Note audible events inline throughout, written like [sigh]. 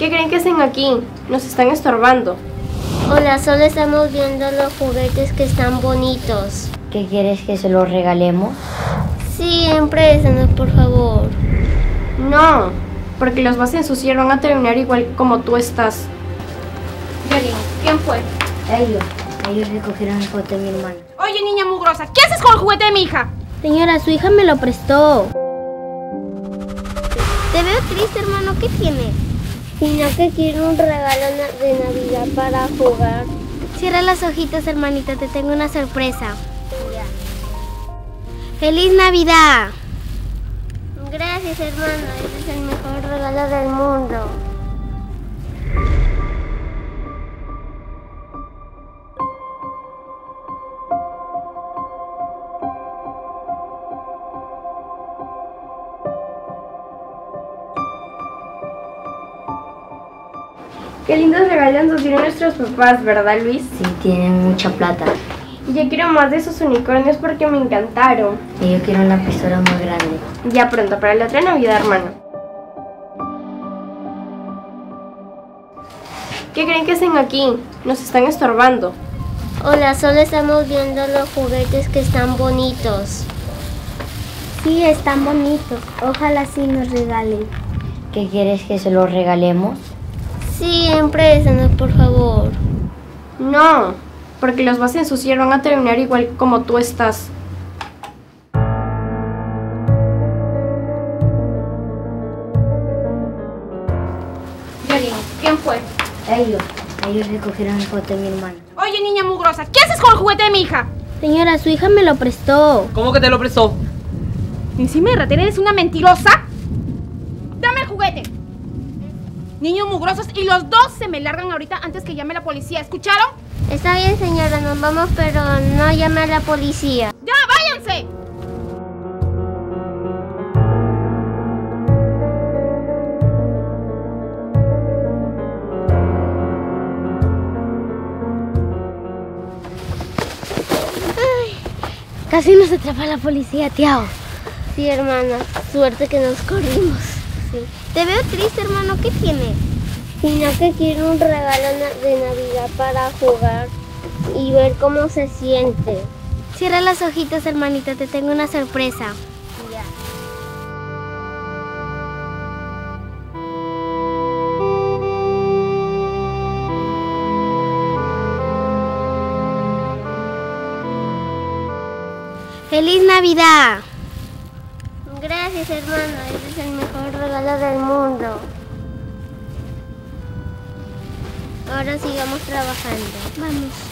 ¿Qué creen que hacen aquí? Nos están estorbando. Hola, solo estamos viendo los juguetes que están bonitos. ¿Qué quieres que se los regalemos? Sí, empréstanos, por favor. No, porque los vas a ensuciar, van a terminar igual como tú estás. Yoli, ¿quién fue? Ellos. Ellos recogieron el juguete de mi hermano. Oye, niña mugrosa, ¿qué haces con el juguete de mi hija? Señora, su hija me lo prestó. Te veo triste, hermano. ¿Qué tienes? Sino que quiero un regalo de Navidad para jugar. Cierra los ojitos, hermanita. Te tengo una sorpresa. ¡Feliz Navidad! Gracias, hermano. Ese es el mejor regalo del mundo. Qué lindos regalos nos dieron nuestros papás, ¿verdad, Luis? Sí, tienen mucha plata. Y yo quiero más de esos unicornios porque me encantaron. Y yo quiero una pistola más grande. Ya pronto, para la otra Navidad, hermano. ¿Qué creen que hacen aquí? Nos están estorbando. Hola, solo estamos viendo los juguetes que están bonitos. Sí, están bonitos. Ojalá sí nos regalen. ¿Qué quieres que se los regalemos? Sí, empréstanos, por favor. No, porque los vas a ensuciar, van a terminar igual como tú estás. Yoli, ¿quién fue? Ellos. Ellos recogieron el juguete de mi hermano. Oye, niña mugrosa, ¿qué haces con el juguete de mi hija? Señora, su hija me lo prestó. ¿Cómo que te lo prestó? Encima de ratera eres una mentirosa. Niños mugrosos y los dos se me largan ahorita antes que llame la policía. ¿Escucharon? Está bien, señora, nos vamos, pero no llame a la policía. ¡Ya, váyanse! Casi nos atrapa la policía, Tiao. Sí, hermana. Suerte que nos corrimos. Sí. Te veo triste, hermano. ¿Qué tienes? Sino que quiero un regalo de Navidad para jugar y ver cómo se siente. Cierra los ojitos, hermanita. Te tengo una sorpresa. Ya. ¡Feliz Navidad! Gracias, hermano. Ese es el mejor regalo del mundo. Ahora sigamos trabajando. Vamos.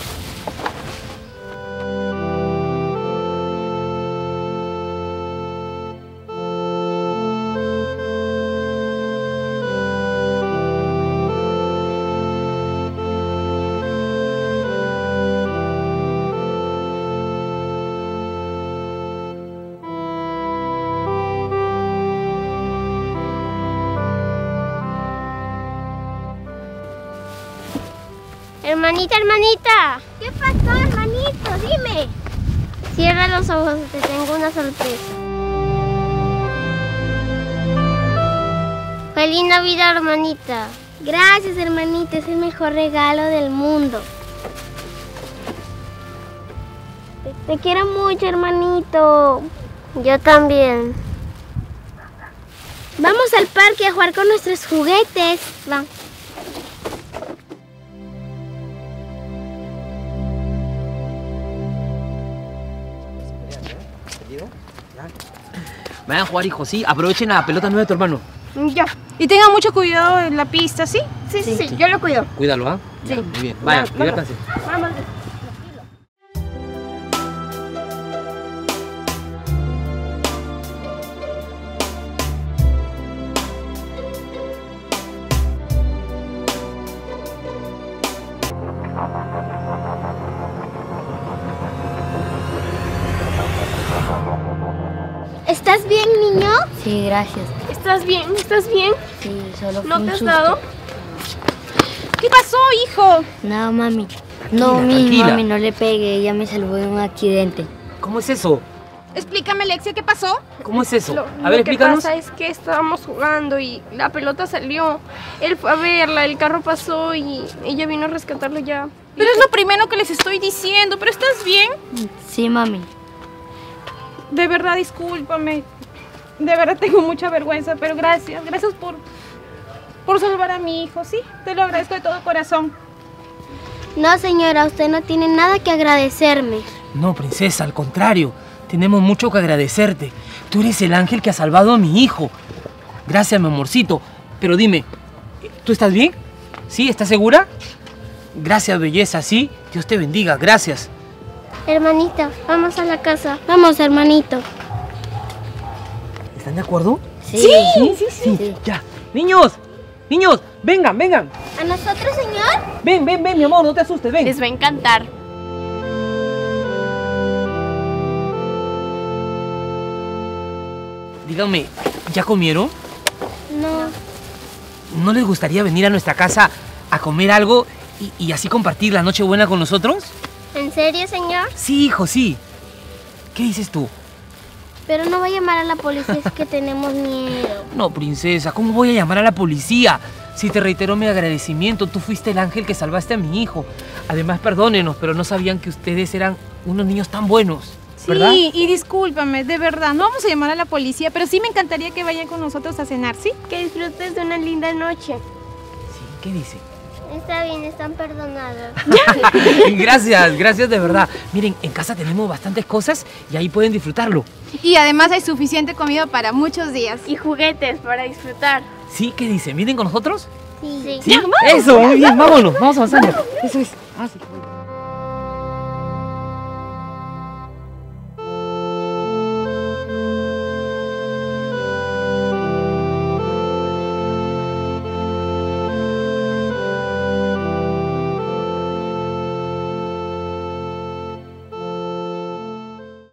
Hermanita, hermanita. ¿Qué pasó, hermanito? Dime. Cierra los ojos, te tengo una sorpresa. Feliz Navidad, hermanita. Gracias, hermanita. Es el mejor regalo del mundo. Te, te quiero mucho, hermanito. Yo también. Vamos al parque a jugar con nuestros juguetes. Vamos. Vayan a jugar, hijo, sí. Aprovechen la pelota nueva de tu hermano. Ya. Y tengan mucho cuidado en la pista, ¿sí? Sí, sí, sí, yo lo cuido. Cuídalo, ¿ah? Sí. Muy bien. Vayan, Vamos. diviértanse. Vamos. Sí, gracias. ¿Estás bien? ¿Estás bien? Sí, solo fue ¿No un te has susto. dado? ¿Qué pasó, hijo? No, mami. no, mi tranquila. mami, no le pegue. Ella me salvó de un accidente. ¿Cómo es eso? Explícame, Alexia, ¿qué pasó? ¿Cómo es eso? Lo, a lo ver, que explícanos. pasa es que estábamos jugando y la pelota salió. Él fue a verla, el carro pasó y ella vino a rescatarlo ya. Pero es lo primero que les estoy diciendo, pero ¿estás bien? Sí, mami. De verdad, discúlpame. De verdad tengo mucha vergüenza, pero gracias, gracias por, por salvar a mi hijo, sí, te lo agradezco de todo corazón. No, señora, usted no tiene nada que agradecerme. No, princesa, al contrario. Tenemos mucho que agradecerte. Tú eres el ángel que ha salvado a mi hijo. Gracias, mi amorcito. Pero dime, ¿tú estás bien? ¿Sí? ¿Estás segura? Gracias, belleza, ¿sí? Dios te bendiga, gracias. Hermanita, vamos a la casa. Vamos, hermanito. ¿Están de acuerdo? Sí. Sí, sí, sí. Ya. Niños, niños, vengan, vengan. ¿A nosotros, señor? Ven, ven, ven, mi amor, no te asustes, ven. Les va a encantar. Díganme, ¿ya comieron? No. ¿No les gustaría venir a nuestra casa a comer algo y, y así compartir la noche buena con nosotros? ¿En serio, señor? Sí, hijo, sí. ¿Qué dices tú? Pero no va a llamar a la policía, es que [laughs] tenemos miedo. No, princesa, ¿cómo voy a llamar a la policía? Si te reitero mi agradecimiento, tú fuiste el ángel que salvaste a mi hijo. Además, perdónenos, pero no sabían que ustedes eran unos niños tan buenos, ¿verdad? Sí, y discúlpame, de verdad, no vamos a llamar a la policía, pero sí me encantaría que vayan con nosotros a cenar, ¿sí? Que disfrutes de una linda noche. Sí, ¿qué dice? Está bien, están perdonados. [laughs] gracias, gracias de verdad. Miren, en casa tenemos bastantes cosas y ahí pueden disfrutarlo. Y además hay suficiente comida para muchos días. Y juguetes para disfrutar. ¿Sí? ¿Qué dice? ¿Vienen con nosotros? Sí. ¿Sí? Eso, muy bien, vámonos, vamos avanzando. Eso es. Ah, sí.